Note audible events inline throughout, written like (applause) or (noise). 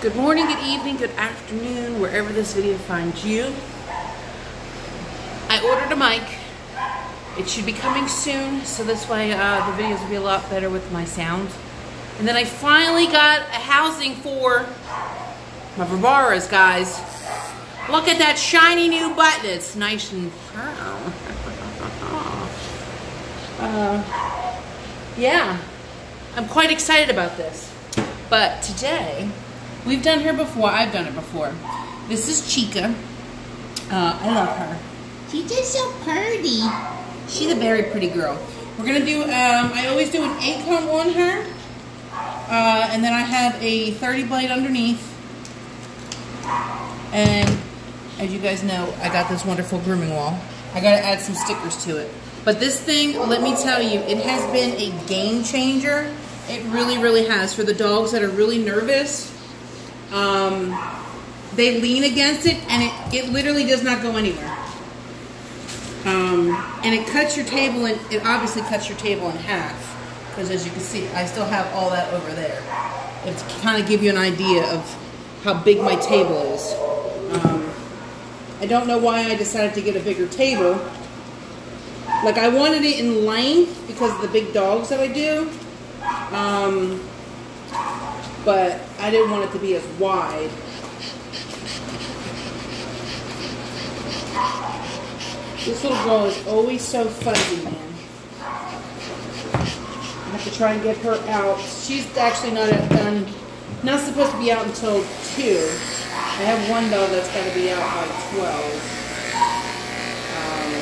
Good morning, good evening, good afternoon, wherever this video finds you. I ordered a mic. It should be coming soon, so this way uh, the videos will be a lot better with my sound. And then I finally got a housing for my Verbaras, guys. Look at that shiny new button. It's nice and firm. (laughs) uh, yeah, I'm quite excited about this. But today, We've done her before. I've done it before. This is Chica. Uh, I love her. She's just so pretty. She's a very pretty girl. We're going to do, um, I always do an 8 comb on her. Uh, and then I have a 30 blade underneath. And as you guys know, I got this wonderful grooming wall. I got to add some stickers to it. But this thing, let me tell you, it has been a game changer. It really, really has. For the dogs that are really nervous, um, they lean against it and it, it literally does not go anywhere. Um, and it cuts your table and it obviously cuts your table in half because as you can see I still have all that over there. It's to kind of give you an idea of how big my table is. Um, I don't know why I decided to get a bigger table. Like I wanted it in length because of the big dogs that I do. Um, but I didn't want it to be as wide. This little girl is always so fuzzy, man. I have to try and get her out. She's actually not done, not supposed to be out until 2. I have one dog that's got to be out by 12. Um,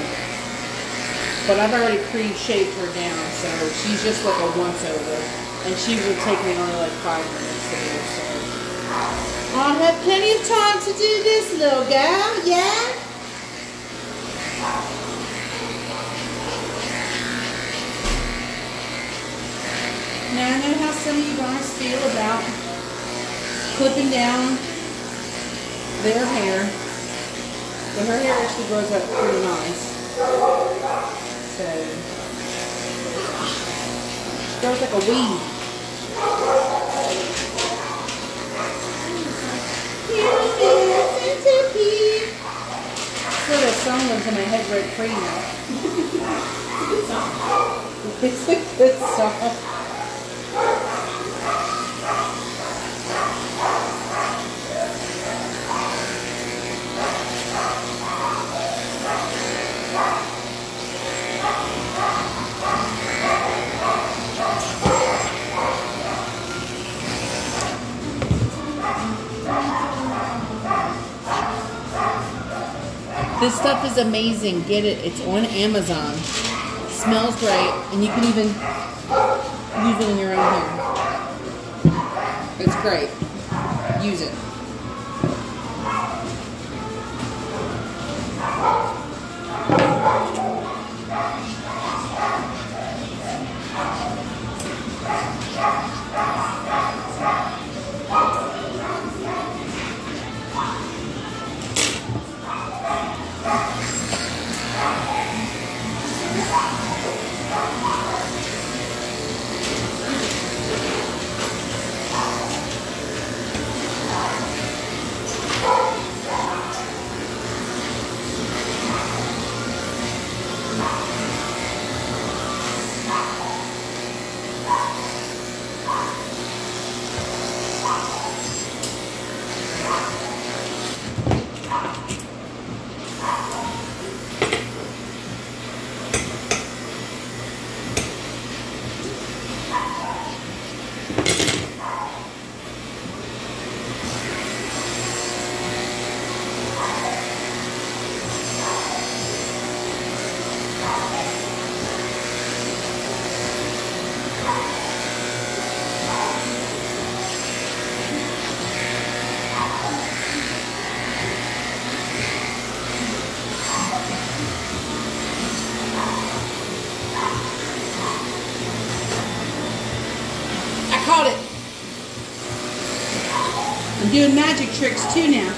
but I've already pre-shaved her down, so she's just like a once-over. And she will take me only like five minutes. I'll have plenty of time to do this, little gal, yeah? Now I know how some of you guys feel about clipping down their hair. But her hair actually grows up pretty nice. So grows like a weed. So that song in my head free now. (laughs) it's a good song. This stuff is amazing. Get it. It's on Amazon. smells great. And you can even use it in your own home. It's great. Use it. Magic tricks too now.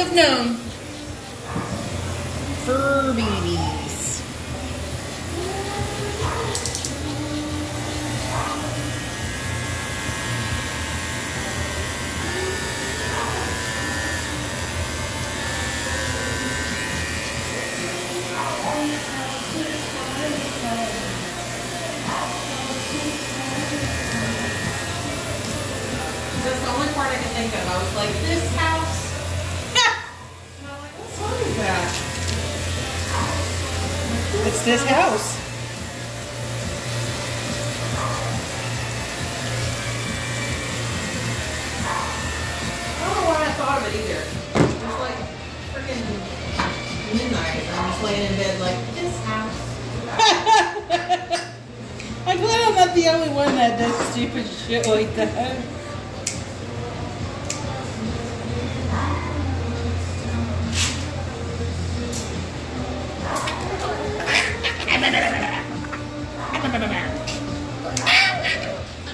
have known.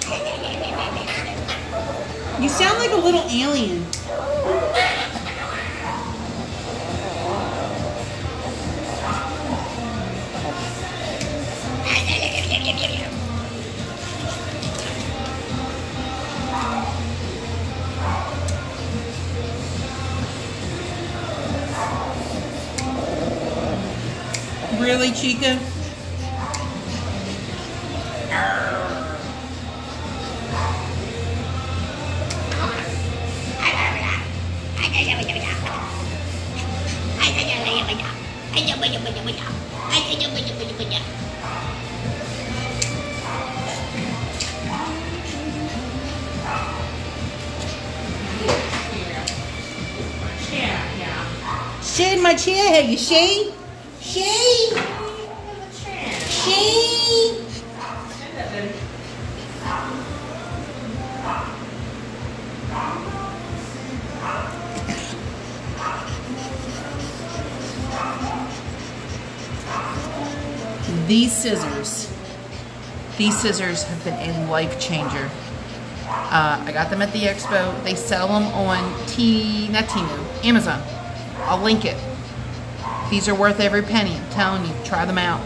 You sound like a little alien. Really, Chica? Have you? Shade? Chair. Shade? These scissors, these scissors have been a life changer. Uh, I got them at the expo. They sell them on T, not Temu, Amazon. I'll link it. These are worth every penny. I'm telling you, try them out.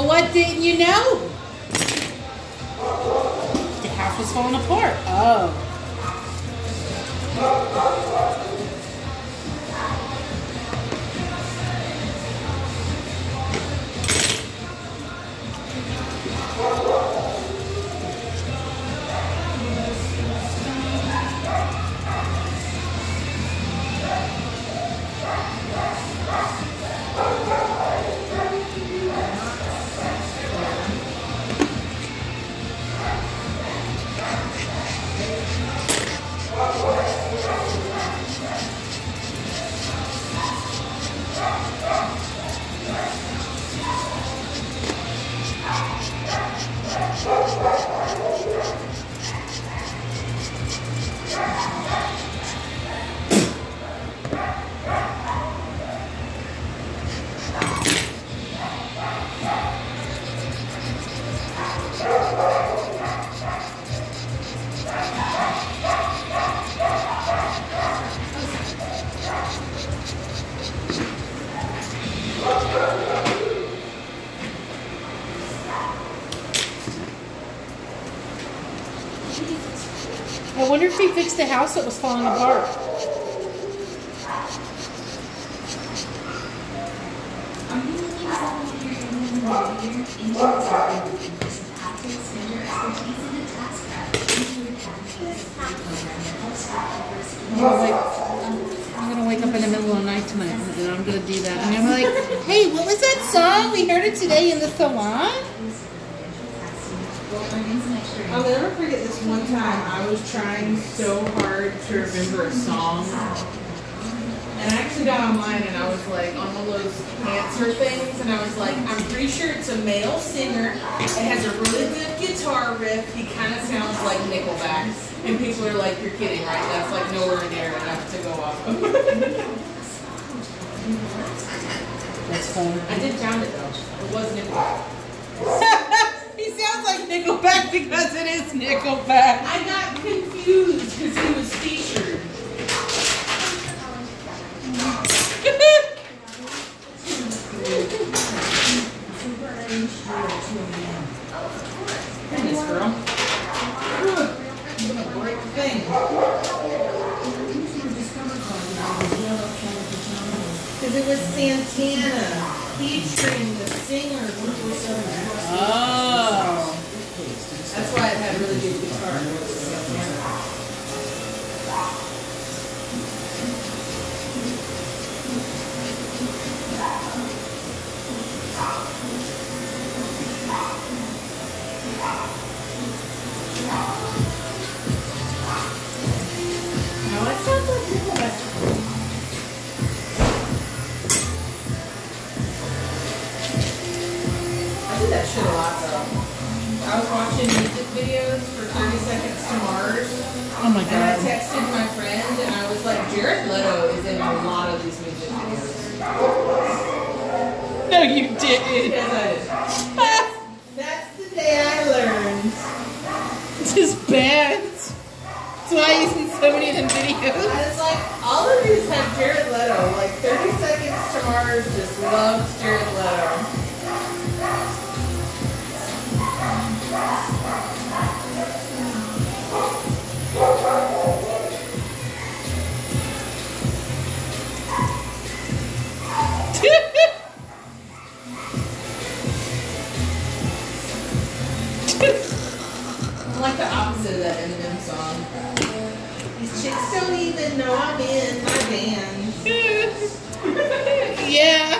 Well, what didn't you know? The house was falling apart. Oh. The house that was falling apart. I'm gonna, wake, up in the middle of the night tonight and I'm gonna do that. And I'm like, hey, what was that song? We heard it today in the salon? I'll never forget this one time I was trying so hard to remember a song. And I actually got online and I was like on one of those answer things and I was like, I'm pretty sure it's a male singer. It has a really good guitar riff. He kind of sounds like Nickelback. And people are like, you're kidding, right? That's like nowhere near enough to go off of. That's funny. I did found it though. It was Nickelback. He like Nickelback because it is Nickelback. I got confused because he was featured. Goodness, girl. What a great thing. Because it was Santana featuring the singer. Oh. That's why it had really good guitar. You even know I'm in my (laughs) yeah.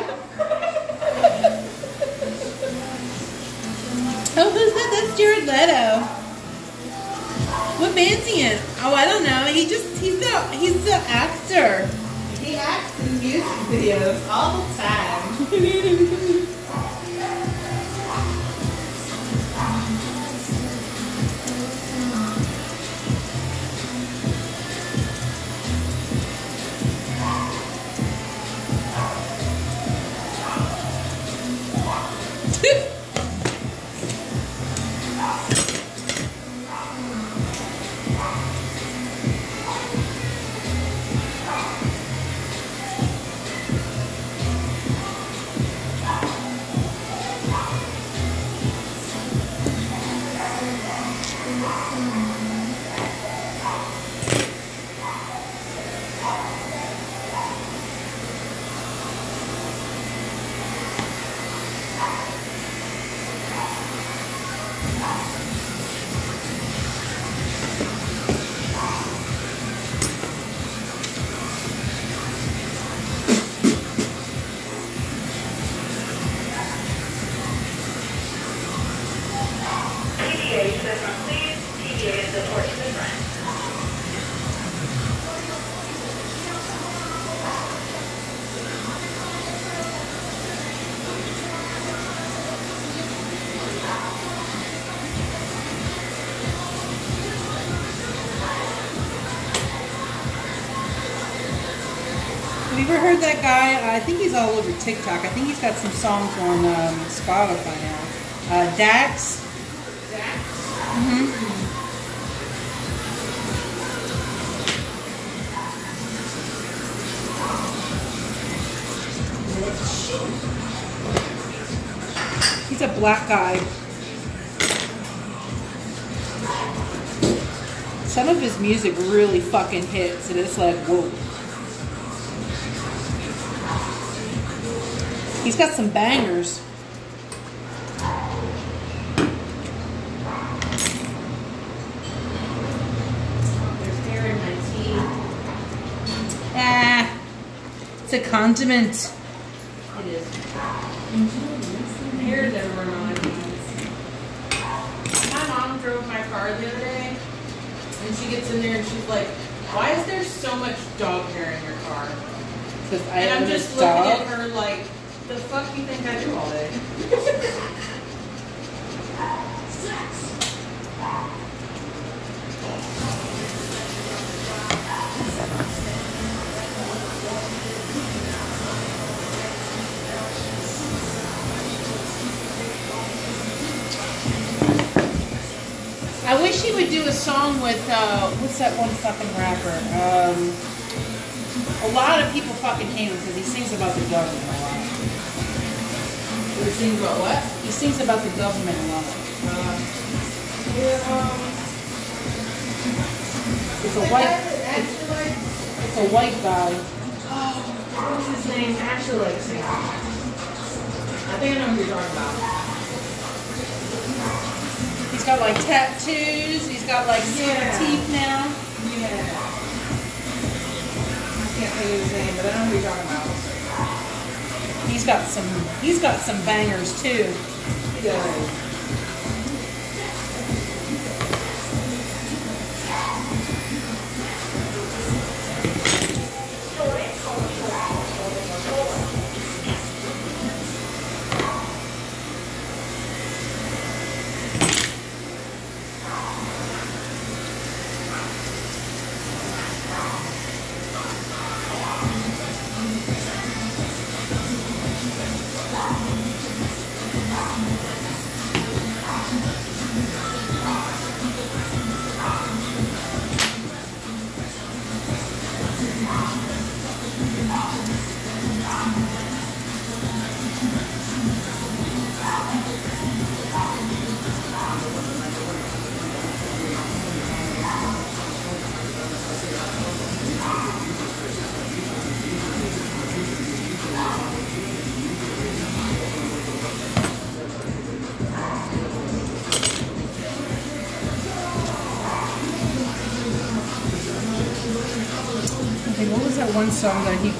Oh, who's that? That's Jared Leto. What band's he in? Oh, I don't know. He just, he's the, he's the actor. He acts in music videos all the time. (laughs) guy? I think he's all over TikTok. I think he's got some songs on um, Spotify now. Uh, Dax. Mm-hmm. He's a black guy. Some of his music really fucking hits, and it's like, whoa. He's got some bangers. There's hair in my tea. Ah, it's a condiment. It is. Hair's everywhere on my mom drove my car the other day, and she gets in there and she's like, "Why is there so much dog hair in your car?" Because I and I'm just looking at dog. her like, "The fuck you think I do all day?" I wish he would do a song with uh, what's that one fucking rapper? Um, a lot of people fucking hate him because he sings about the government We're singing about what? He sings about the government a lot. Uh, yeah, um, It's a white, like, it's a white guy. oh, what was his name? Actually like. I think I know who you're talking about. He's got like tattoos. He's got like Yeah. teeth now. Yeah. I can't think of his name, but I know who you're talking about. He's got some. He's got some bangers too. He one song that he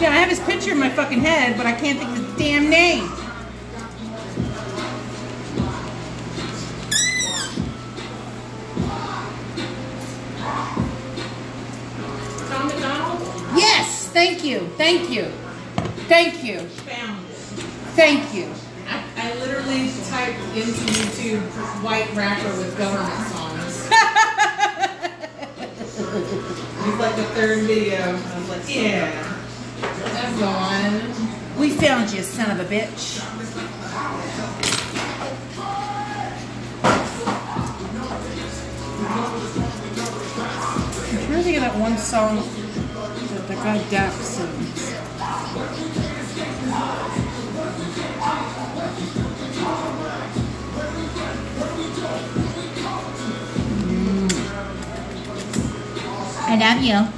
Yeah, I have his picture in my fucking head, but I can't think of his damn name. Tom McDonald? Yes, Thank you. Thank you. Thank you. Thank you. I, I literally typed into YouTube white rapper with government third video. I was like, yeah. That's one. We found you, son of a bitch. I'm trying to think of that one song that the guy Dax sings. I love you.